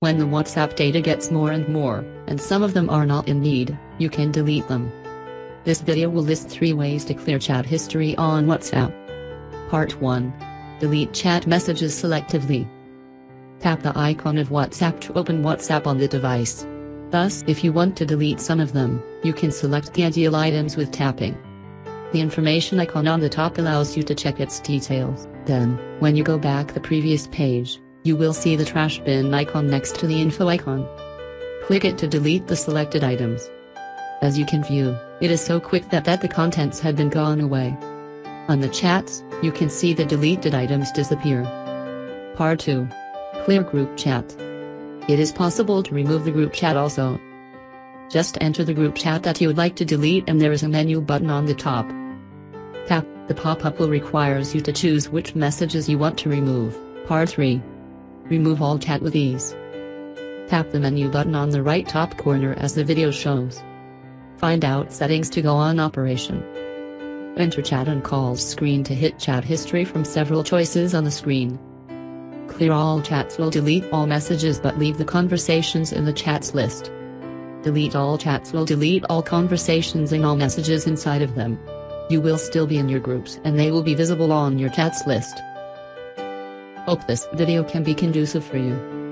When the WhatsApp data gets more and more, and some of them are not in need, you can delete them. This video will list 3 ways to clear chat history on WhatsApp. Part 1. Delete chat messages selectively. Tap the icon of WhatsApp to open WhatsApp on the device. Thus, if you want to delete some of them, you can select the ideal items with tapping. The information icon on the top allows you to check its details. Then, when you go back the previous page, you will see the trash bin icon next to the info icon. Click it to delete the selected items. As you can view, it is so quick that, that the contents had been gone away. On the chats, you can see the deleted items disappear. Part 2. Clear group chat. It is possible to remove the group chat also. Just enter the group chat that you would like to delete and there is a menu button on the top. Tap, the pop-up will requires you to choose which messages you want to remove. Part 3. Remove all chat with ease. Tap the menu button on the right top corner as the video shows. Find out settings to go on operation. Enter chat and calls screen to hit chat history from several choices on the screen. Clear all chats will delete all messages but leave the conversations in the chats list. Delete all chats will delete all conversations and all messages inside of them. You will still be in your groups and they will be visible on your chats list. Hope this video can be conducive for you.